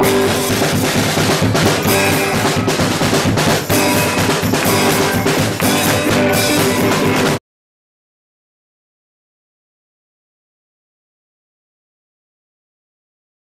Música